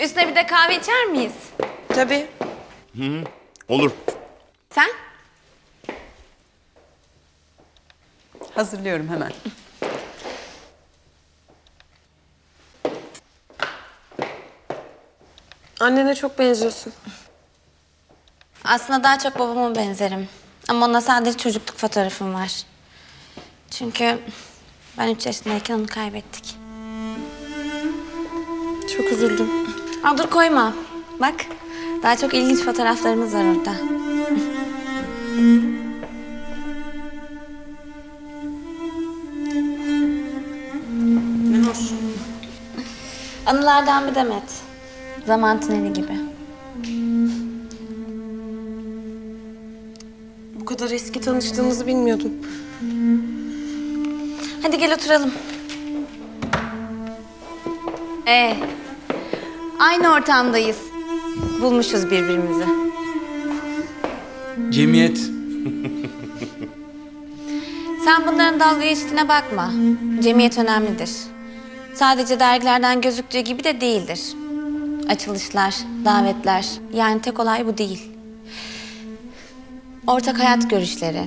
Üstüne bir de kahve içer miyiz? Tabii. Olur. Sen? Hazırlıyorum hemen. Annene çok benziyorsun. Aslında daha çok babama benzerim. Ama ona sadece çocukluk fotoğrafım var. Çünkü ben üç yaşındayken onu kaybettik. Çok üzüldüm. Aa, dur koyma. Bak daha çok ilginç fotoğraflarımız var orada. Hoş. Anılardan bir demet. Zaman tüneli gibi. Bu kadar eski tanıştığınızı bilmiyordum. Hadi gel oturalım. Ee, aynı ortamdayız. Bulmuşuz birbirimizi. Cemiyet. Sen bunların dalga geçtiğine bakma. Cemiyet önemlidir. Sadece dergilerden gözüktüğü gibi de değildir. Açılışlar, davetler, yani tek olay bu değil. Ortak hayat görüşleri,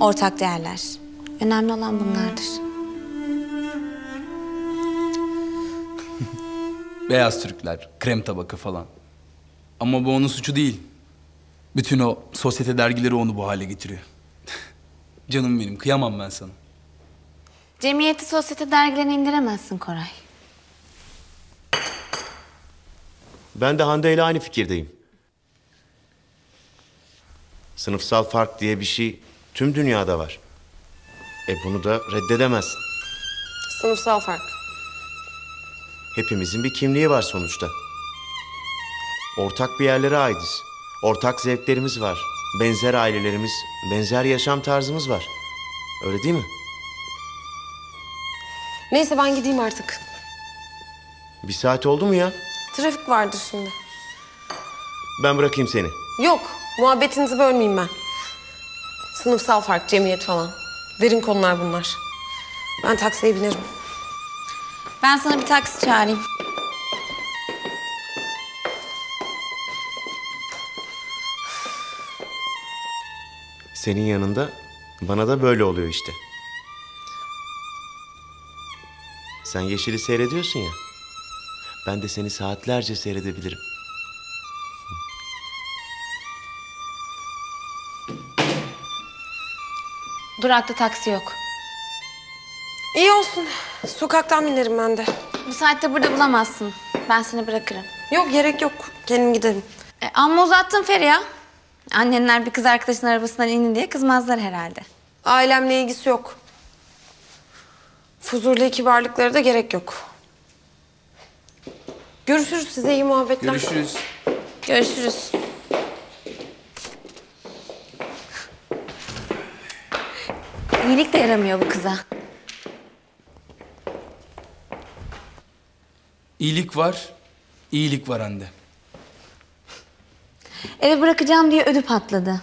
ortak değerler. Önemli olan bunlardır. Beyaz Türkler, krem tabaka falan. Ama bu onun suçu değil. Bütün o sosyete dergileri onu bu hale getiriyor. Canım benim, kıyamam ben sana. Cemiyeti sosyete dergilerine indiremezsin Koray. Ben de Hande ile aynı fikirdeyim. Sınıfsal fark diye bir şey tüm dünyada var. E bunu da reddedemezsin. Sınıfsal fark. Hepimizin bir kimliği var sonuçta. Ortak bir yerlere aitiz. Ortak zevklerimiz var. Benzer ailelerimiz, benzer yaşam tarzımız var. Öyle değil mi? Neyse ben gideyim artık. Bir saat oldu mu ya? Trafik vardır şimdi. Ben bırakayım seni. Yok, muhabbetinizi bölmeyeyim ben. Sınıfsal fark, cemiyet falan. Derin konular bunlar. Ben taksiye binerim. Ben sana bir taksi çağırayım. Senin yanında bana da böyle oluyor işte. Sen yeşili seyrediyorsun ya. Ben de seni saatlerce seyredebilirim. Durakta taksi yok. İyi olsun. Sokaktan binerim ben de. Bu saatte burada bulamazsın. Ben seni bırakırım. Yok gerek yok. Kendim giderim. E, amma uzattın Feriha. Annenler bir kız arkadaşın arabasından indi diye kızmazlar herhalde. Ailemle ilgisi yok. Fuzurlu kibarlıkları da gerek yok. Görüşürüz size iyi muhabbetler. Görüşürüz. Görüşürüz. İyilik de yaramıyor bu kıza. İyilik var, iyilik var Hande. Eve bırakacağım diye ödü patladı.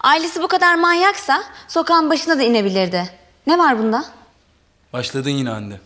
Ailesi bu kadar manyaksa sokağın başına da inebilirdi. Ne var bunda? Başladın yine Hande.